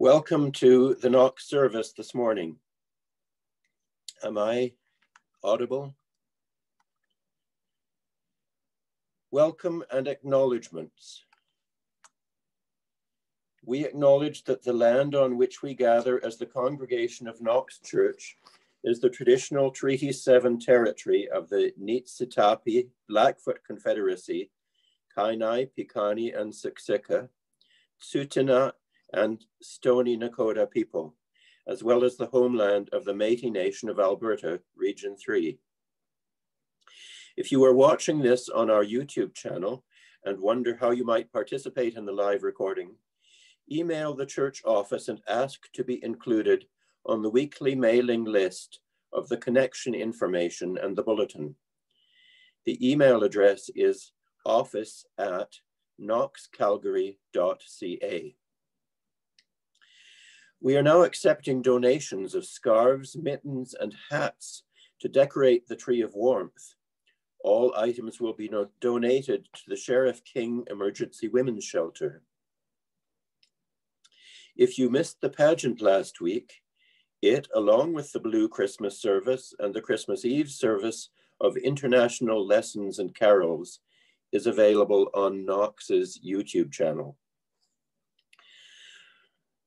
Welcome to the Knox service this morning. Am I audible? Welcome and acknowledgements. We acknowledge that the land on which we gather as the congregation of Knox Church is the traditional Treaty 7 territory of the Niitsitapi Blackfoot Confederacy, Kainai, Piikani, and Siksika, Tsuut'ina, and Stoney Nakoda people, as well as the homeland of the Métis Nation of Alberta, Region 3. If you are watching this on our YouTube channel and wonder how you might participate in the live recording, email the church office and ask to be included on the weekly mailing list of the connection information and the bulletin. The email address is office at knoxcalgary.ca. We are now accepting donations of scarves, mittens, and hats to decorate the Tree of Warmth. All items will be donated to the Sheriff King Emergency Women's Shelter. If you missed the pageant last week, it, along with the Blue Christmas service and the Christmas Eve service of International Lessons and Carols, is available on Knox's YouTube channel.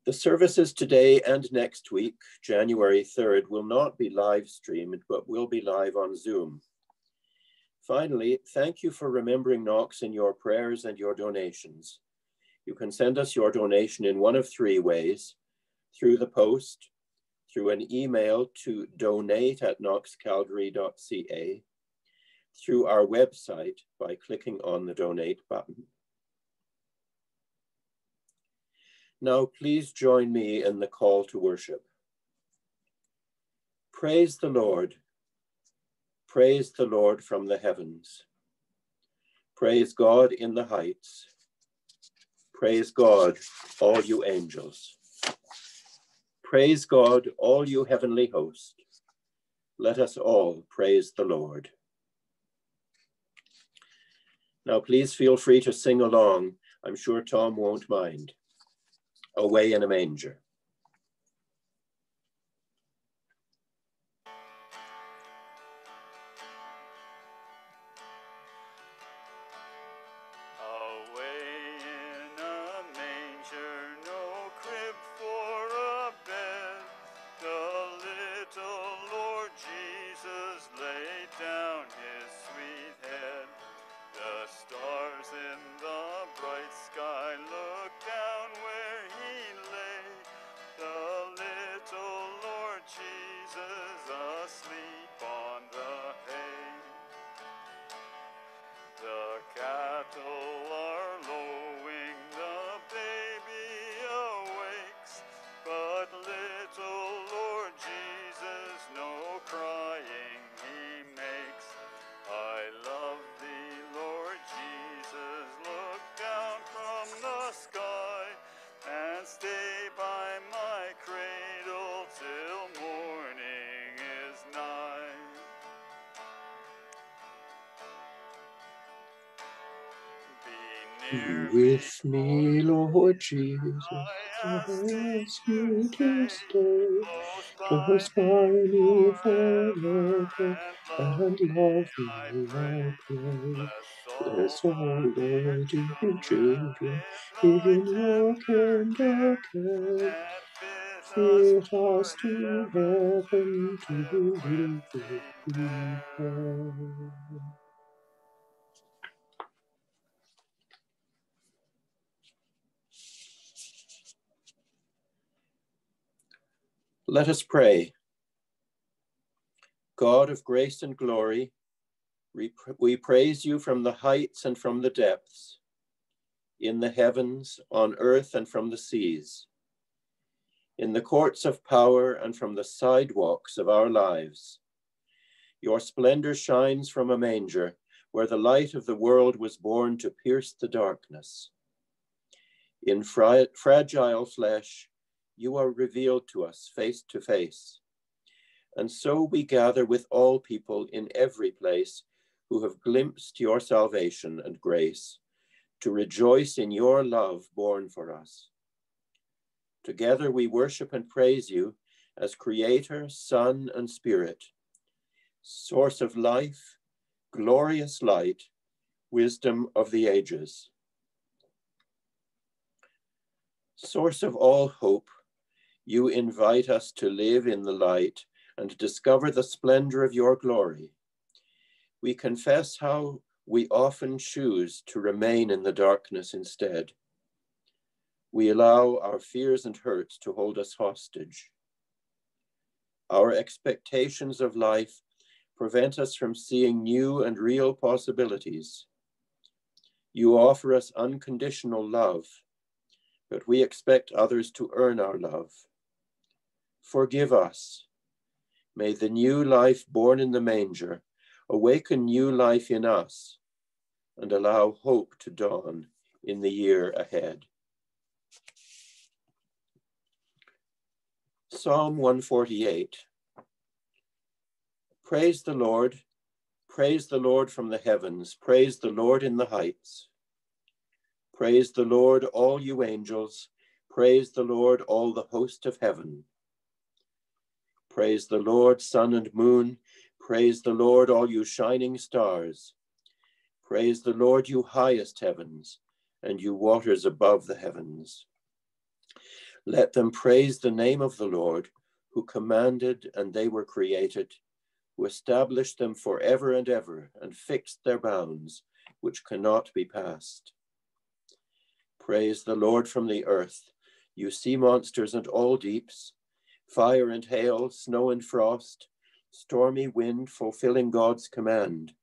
The services today and next week, January 3rd, will not be live streamed, but will be live on Zoom. Finally, thank you for remembering Knox in your prayers and your donations. You can send us your donation in one of three ways, through the post, through an email to donate at knoxcalgary.ca, through our website by clicking on the donate button. Now please join me in the call to worship. Praise the Lord. Praise the Lord from the heavens. Praise God in the heights. Praise God, all you angels. Praise God, all you heavenly host. Let us all praise the Lord. Now, please feel free to sing along. I'm sure Tom won't mind away in a manger. With me, Lord Jesus. I ask you to stay close by me forever and love me, I pray. Bless all the dear children in your tender care. Fit us to heaven to live with you. Let us pray. God of grace and glory, we praise you from the heights and from the depths, in the heavens, on earth, and from the seas, in the courts of power and from the sidewalks of our lives. Your splendor shines from a manger where the light of the world was born to pierce the darkness. In fragile flesh, you are revealed to us face to face. And so we gather with all people in every place who have glimpsed your salvation and grace to rejoice in your love born for us. Together we worship and praise you as Creator, Son, and Spirit, source of life, glorious light, wisdom of the ages. Source of all hope, you invite us to live in the light and discover the splendor of your glory. We confess how we often choose to remain in the darkness instead. We allow our fears and hurts to hold us hostage. Our expectations of life prevent us from seeing new and real possibilities. You offer us unconditional love, but we expect others to earn our love. Forgive us. May the new life born in the manger awaken new life in us and allow hope to dawn in the year ahead. Psalm 148 Praise the Lord. Praise the Lord from the heavens. Praise the Lord in the heights. Praise the Lord, all you angels. Praise the Lord, all the host of heaven. Praise the Lord, sun and moon. Praise the Lord, all you shining stars. Praise the Lord, you highest heavens, and you waters above the heavens. Let them praise the name of the Lord, who commanded and they were created who established them forever and ever and fixed their bounds, which cannot be passed. Praise the Lord from the earth, you sea monsters and all deeps, fire and hail, snow and frost, stormy wind fulfilling God's command,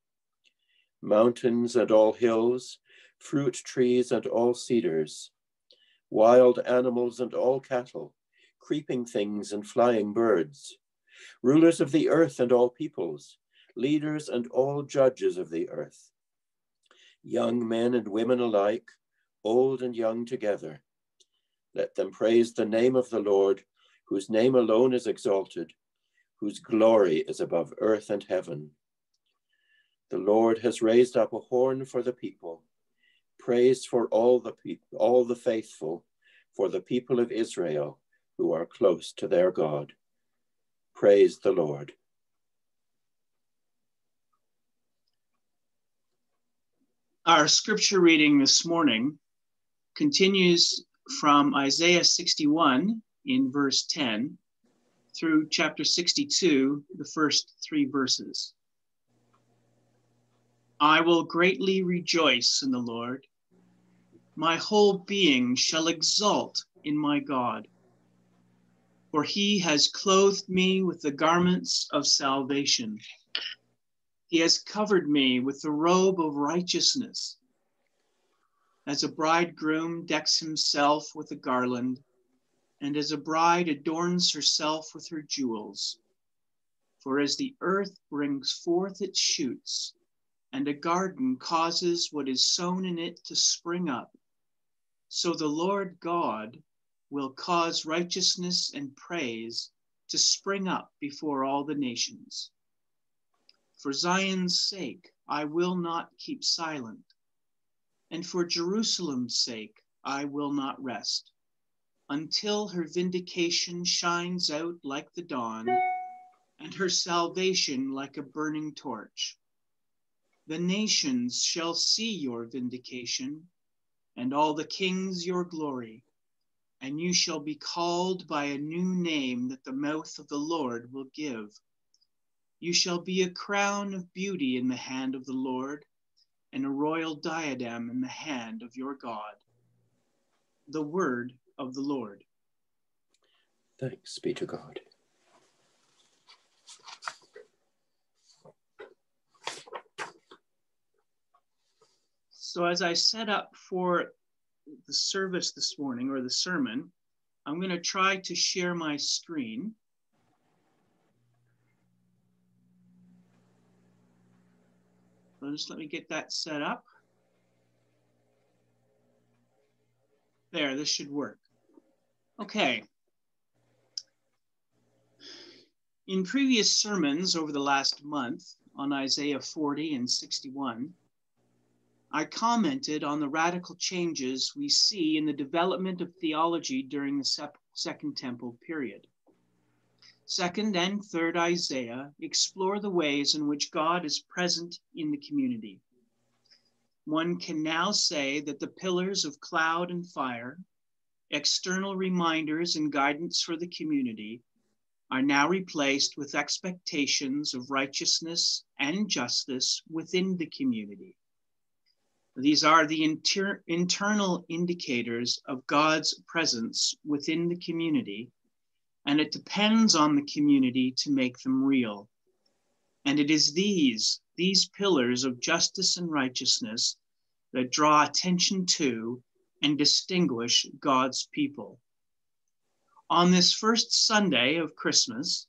mountains and all hills, fruit trees and all cedars, wild animals and all cattle, creeping things and flying birds rulers of the earth and all peoples, leaders and all judges of the earth, young men and women alike, old and young together. Let them praise the name of the Lord, whose name alone is exalted, whose glory is above earth and heaven. The Lord has raised up a horn for the people, praise for all the people, all the faithful, for the people of Israel who are close to their God. Praise the Lord. Our scripture reading this morning continues from Isaiah 61 in verse 10 through chapter 62, the first three verses. I will greatly rejoice in the Lord. My whole being shall exult in my God for he has clothed me with the garments of salvation. He has covered me with the robe of righteousness. As a bridegroom decks himself with a garland, and as a bride adorns herself with her jewels. For as the earth brings forth its shoots, and a garden causes what is sown in it to spring up, so the Lord God will cause righteousness and praise to spring up before all the nations. For Zion's sake, I will not keep silent, and for Jerusalem's sake, I will not rest, until her vindication shines out like the dawn, and her salvation like a burning torch. The nations shall see your vindication, and all the kings your glory and you shall be called by a new name that the mouth of the Lord will give. You shall be a crown of beauty in the hand of the Lord, and a royal diadem in the hand of your God. The word of the Lord. Thanks be to God. So, as I set up for the service this morning or the sermon, I'm going to try to share my screen. So just let me get that set up. There, this should work. Okay. In previous sermons over the last month on Isaiah 40 and 61, I commented on the radical changes we see in the development of theology during the Second Temple period. Second and third Isaiah explore the ways in which God is present in the community. One can now say that the pillars of cloud and fire, external reminders and guidance for the community, are now replaced with expectations of righteousness and justice within the community. These are the inter internal indicators of God's presence within the community, and it depends on the community to make them real. And it is these, these pillars of justice and righteousness that draw attention to and distinguish God's people. On this first Sunday of Christmas,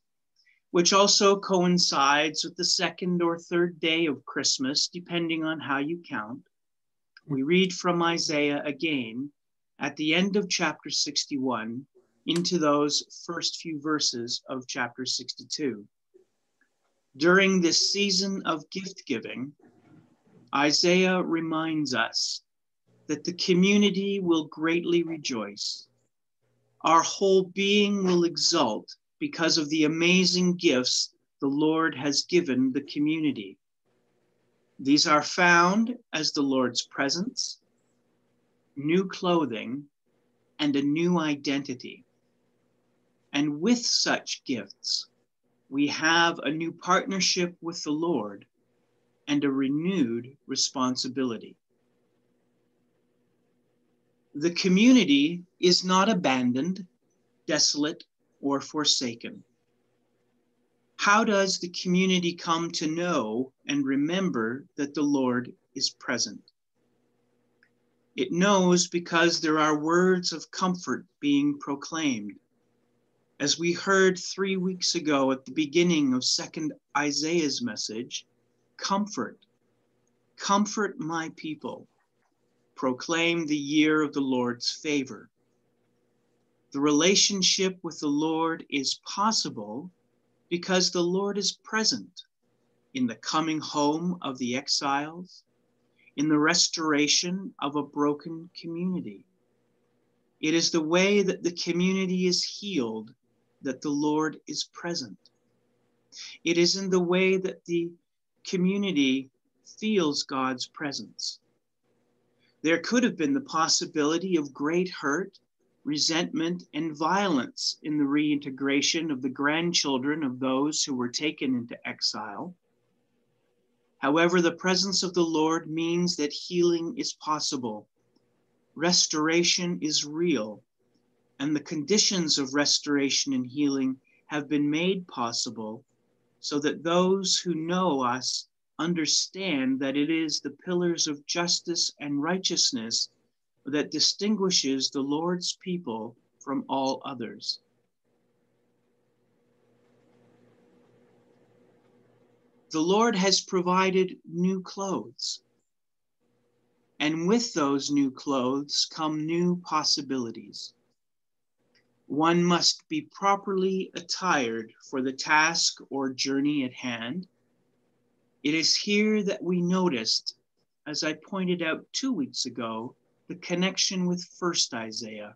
which also coincides with the second or third day of Christmas, depending on how you count, we read from Isaiah again at the end of chapter 61 into those first few verses of chapter 62. During this season of gift giving, Isaiah reminds us that the community will greatly rejoice. Our whole being will exult because of the amazing gifts the Lord has given the community. These are found as the Lord's presence, new clothing, and a new identity. And with such gifts, we have a new partnership with the Lord and a renewed responsibility. The community is not abandoned, desolate, or forsaken. How does the community come to know and remember that the Lord is present? It knows because there are words of comfort being proclaimed. As we heard three weeks ago at the beginning of second Isaiah's message, comfort, comfort my people, proclaim the year of the Lord's favor. The relationship with the Lord is possible because the Lord is present in the coming home of the exiles, in the restoration of a broken community. It is the way that the community is healed that the Lord is present. It is in the way that the community feels God's presence. There could have been the possibility of great hurt resentment, and violence in the reintegration of the grandchildren of those who were taken into exile. However, the presence of the Lord means that healing is possible, restoration is real, and the conditions of restoration and healing have been made possible so that those who know us understand that it is the pillars of justice and righteousness that distinguishes the Lord's people from all others. The Lord has provided new clothes. And with those new clothes come new possibilities. One must be properly attired for the task or journey at hand. It is here that we noticed, as I pointed out two weeks ago, the connection with first Isaiah.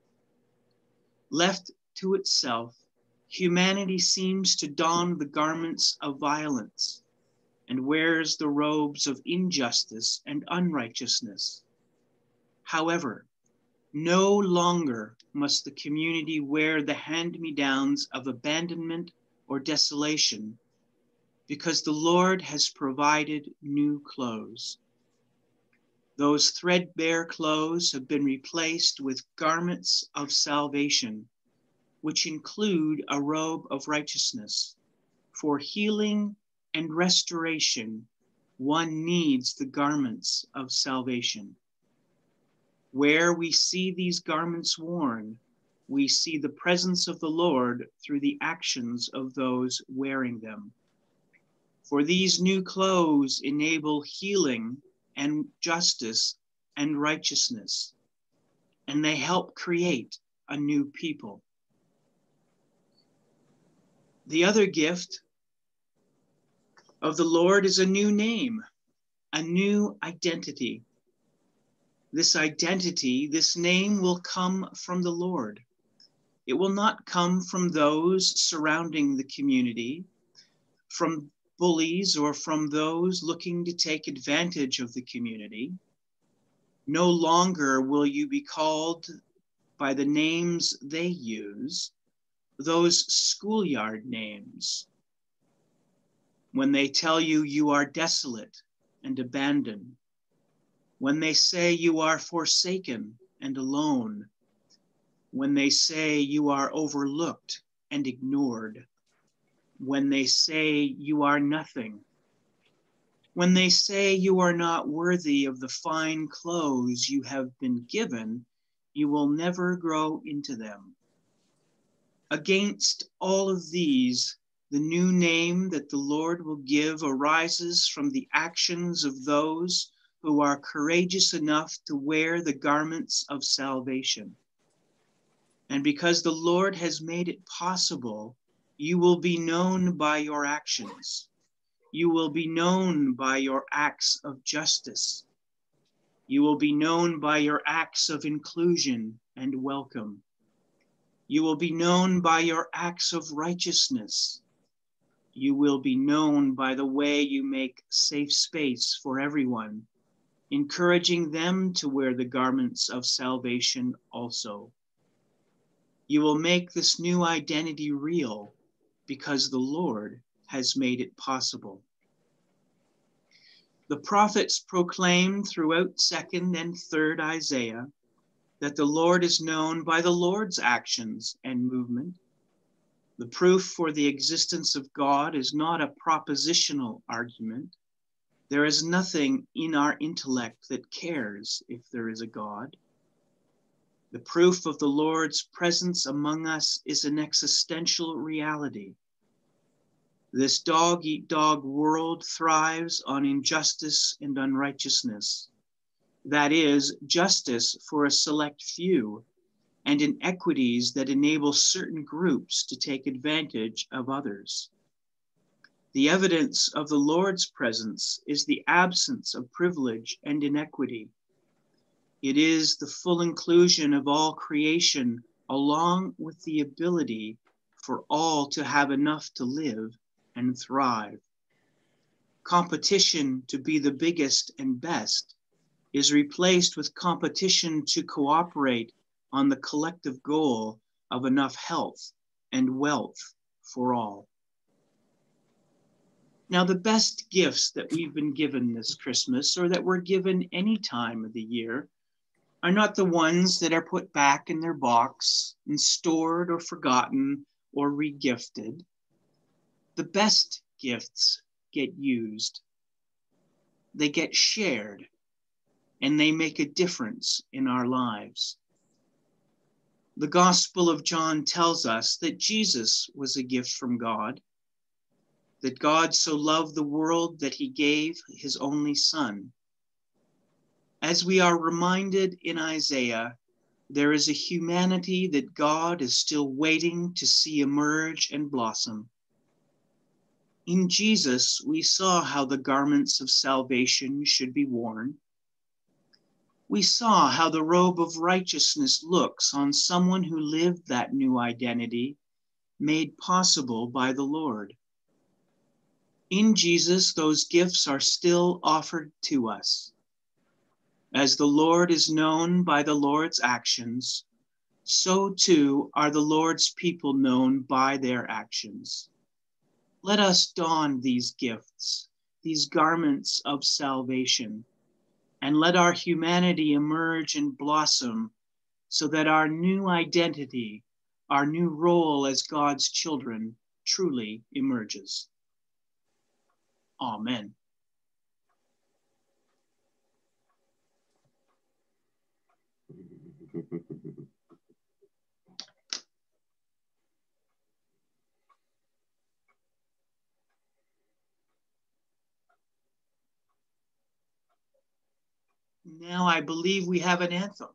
Left to itself, humanity seems to don the garments of violence and wears the robes of injustice and unrighteousness. However, no longer must the community wear the hand me downs of abandonment or desolation because the Lord has provided new clothes. Those threadbare clothes have been replaced with garments of salvation, which include a robe of righteousness. For healing and restoration, one needs the garments of salvation. Where we see these garments worn, we see the presence of the Lord through the actions of those wearing them. For these new clothes enable healing and justice and righteousness, and they help create a new people. The other gift of the Lord is a new name, a new identity. This identity, this name will come from the Lord. It will not come from those surrounding the community, from bullies, or from those looking to take advantage of the community. No longer will you be called by the names they use, those schoolyard names. When they tell you you are desolate and abandoned, when they say you are forsaken and alone, when they say you are overlooked and ignored, when they say you are nothing, when they say you are not worthy of the fine clothes you have been given, you will never grow into them. Against all of these, the new name that the Lord will give arises from the actions of those who are courageous enough to wear the garments of salvation. And because the Lord has made it possible, you will be known by your actions. You will be known by your acts of justice. You will be known by your acts of inclusion and welcome. You will be known by your acts of righteousness. You will be known by the way you make safe space for everyone, encouraging them to wear the garments of salvation also. You will make this new identity real because the Lord has made it possible. The prophets proclaimed throughout 2nd and 3rd Isaiah that the Lord is known by the Lord's actions and movement. The proof for the existence of God is not a propositional argument. There is nothing in our intellect that cares if there is a God. The proof of the Lord's presence among us is an existential reality. This dog eat dog world thrives on injustice and unrighteousness. That is, justice for a select few and inequities that enable certain groups to take advantage of others. The evidence of the Lord's presence is the absence of privilege and inequity it is the full inclusion of all creation, along with the ability for all to have enough to live and thrive. Competition to be the biggest and best is replaced with competition to cooperate on the collective goal of enough health and wealth for all. Now, the best gifts that we've been given this Christmas, or that we're given any time of the year, are not the ones that are put back in their box and stored or forgotten or regifted. The best gifts get used, they get shared, and they make a difference in our lives. The Gospel of John tells us that Jesus was a gift from God, that God so loved the world that he gave his only Son as we are reminded in Isaiah, there is a humanity that God is still waiting to see emerge and blossom. In Jesus, we saw how the garments of salvation should be worn. We saw how the robe of righteousness looks on someone who lived that new identity made possible by the Lord. In Jesus, those gifts are still offered to us. As the Lord is known by the Lord's actions, so too are the Lord's people known by their actions. Let us don these gifts, these garments of salvation, and let our humanity emerge and blossom so that our new identity, our new role as God's children truly emerges. Amen. Now I believe we have an anthem.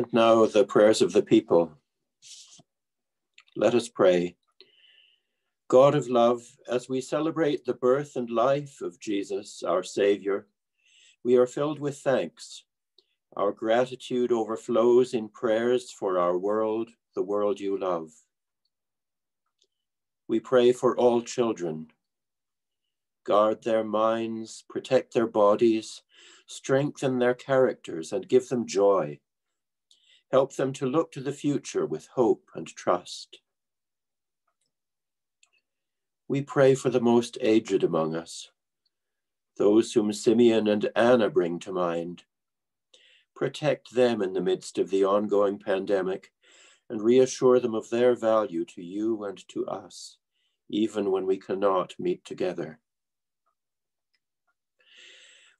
And now the prayers of the people. Let us pray. God of love, as we celebrate the birth and life of Jesus, our Savior, we are filled with thanks. Our gratitude overflows in prayers for our world, the world you love. We pray for all children. Guard their minds, protect their bodies, strengthen their characters, and give them joy. Help them to look to the future with hope and trust. We pray for the most aged among us, those whom Simeon and Anna bring to mind. Protect them in the midst of the ongoing pandemic and reassure them of their value to you and to us, even when we cannot meet together.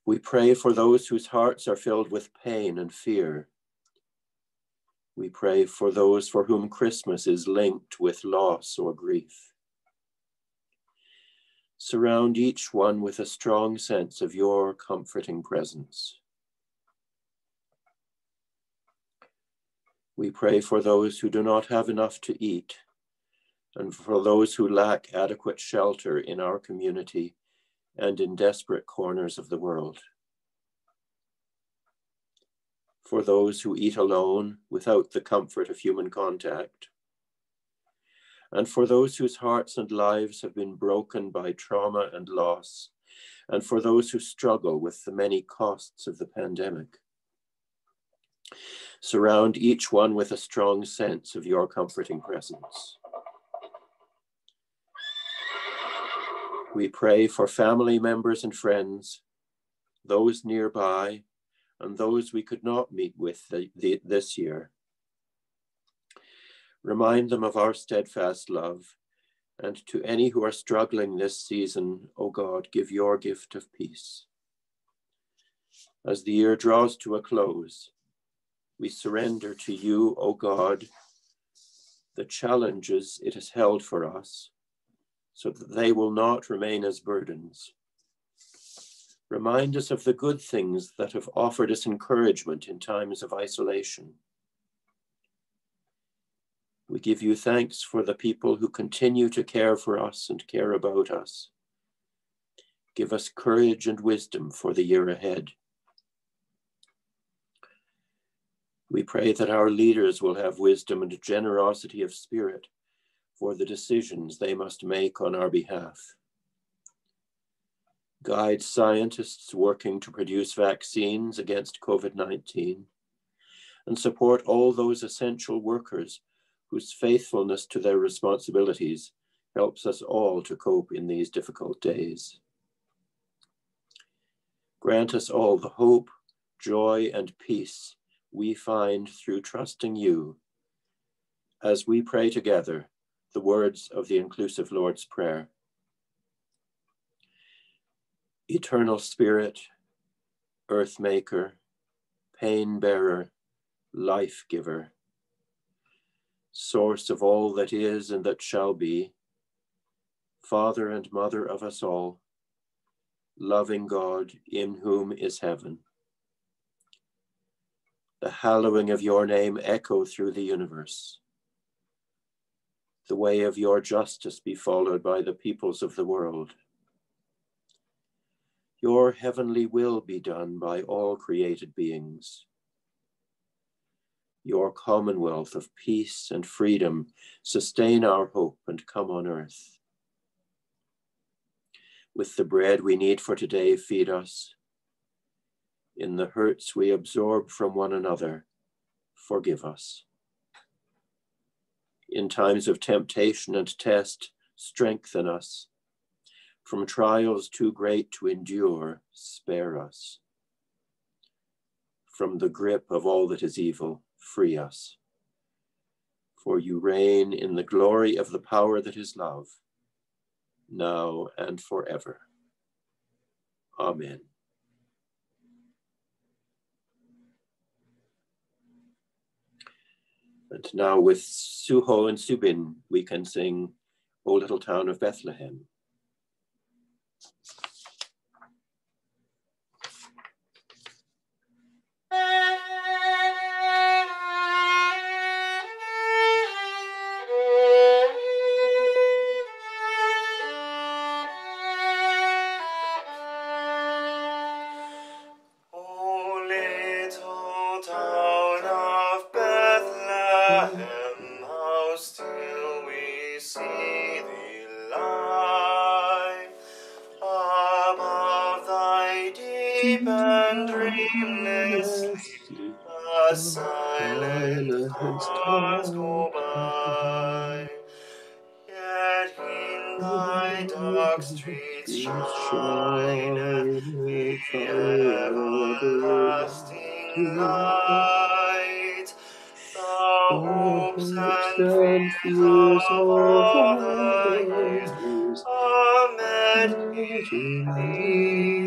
We pray for those whose hearts are filled with pain and fear. We pray for those for whom Christmas is linked with loss or grief. Surround each one with a strong sense of your comforting presence. We pray for those who do not have enough to eat and for those who lack adequate shelter in our community and in desperate corners of the world. For those who eat alone without the comfort of human contact and for those whose hearts and lives have been broken by trauma and loss, and for those who struggle with the many costs of the pandemic. Surround each one with a strong sense of your comforting presence. We pray for family members and friends, those nearby, and those we could not meet with the, the, this year Remind them of our steadfast love. And to any who are struggling this season, O God, give your gift of peace. As the year draws to a close, we surrender to you, O God, the challenges it has held for us, so that they will not remain as burdens. Remind us of the good things that have offered us encouragement in times of isolation we give you thanks for the people who continue to care for us and care about us. Give us courage and wisdom for the year ahead. We pray that our leaders will have wisdom and generosity of spirit for the decisions they must make on our behalf. Guide scientists working to produce vaccines against COVID 19 and support all those essential workers whose faithfulness to their responsibilities helps us all to cope in these difficult days. Grant us all the hope, joy, and peace we find through trusting you as we pray together the words of the inclusive Lord's Prayer. Eternal Spirit, Earth Maker, Pain Bearer, Life Giver source of all that is and that shall be, Father and Mother of us all, loving God in whom is heaven. The hallowing of your name echo through the universe. The way of your justice be followed by the peoples of the world. Your heavenly will be done by all created beings your commonwealth of peace and freedom, sustain our hope and come on earth. With the bread we need for today, feed us. In the hurts we absorb from one another, forgive us. In times of temptation and test, strengthen us. From trials too great to endure, spare us. From the grip of all that is evil, free us. For you reign in the glory of the power that is love, now and forever. Amen. And now with Suho and Subin, we can sing O Little Town of Bethlehem. Silent stars go by. Yet in thy dark streets shine the everlasting light. The hopes and fears of the years are met in thee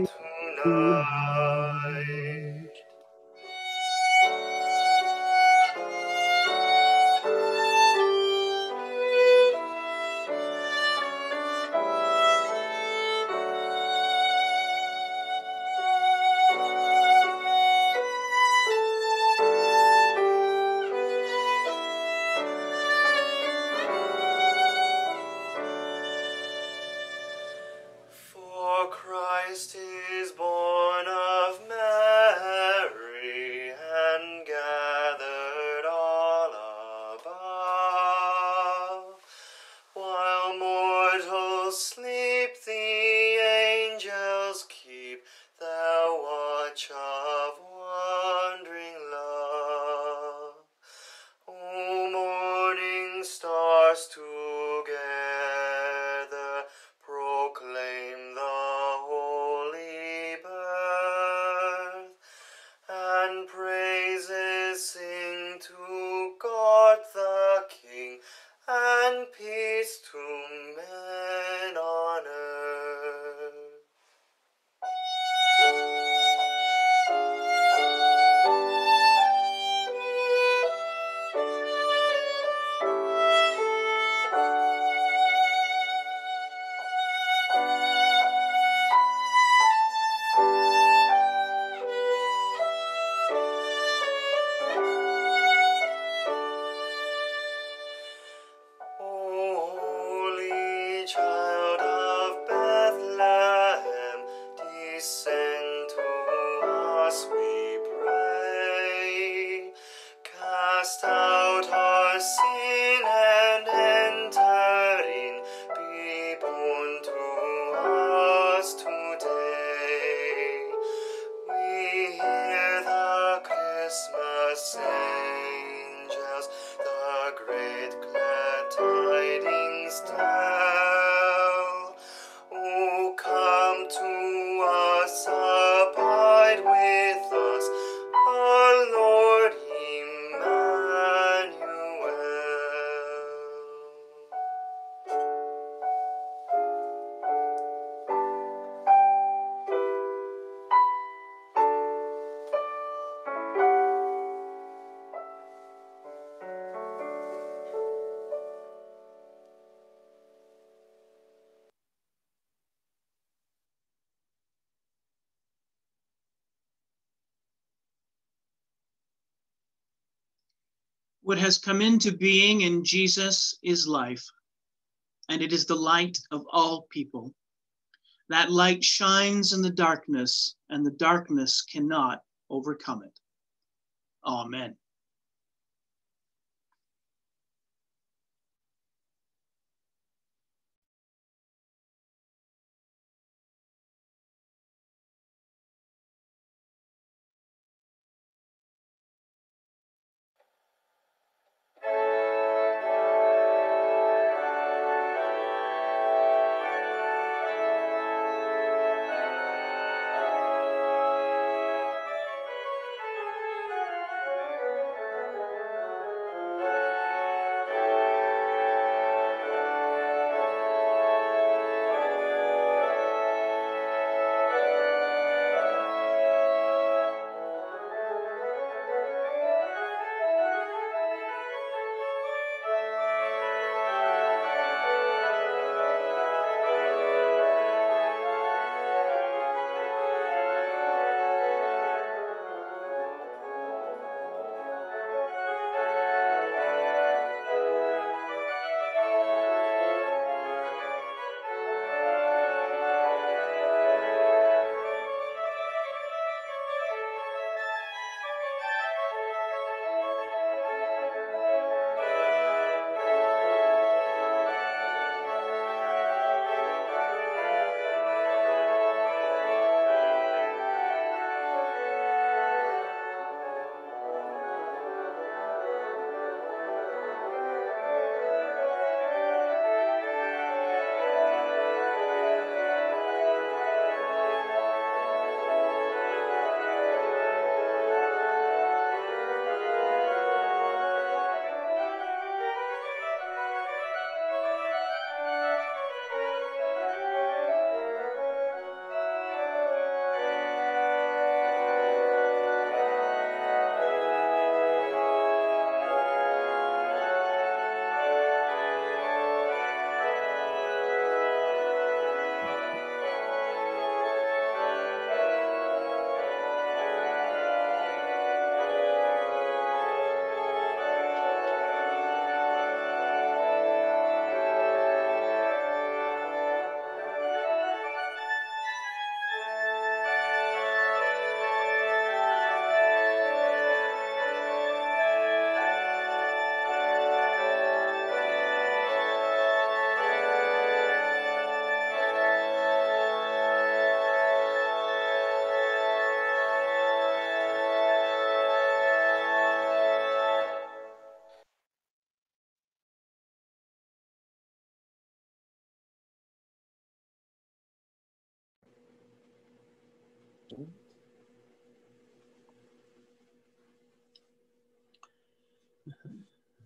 What has come into being in Jesus is life, and it is the light of all people. That light shines in the darkness, and the darkness cannot overcome it. Amen.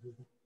Oops.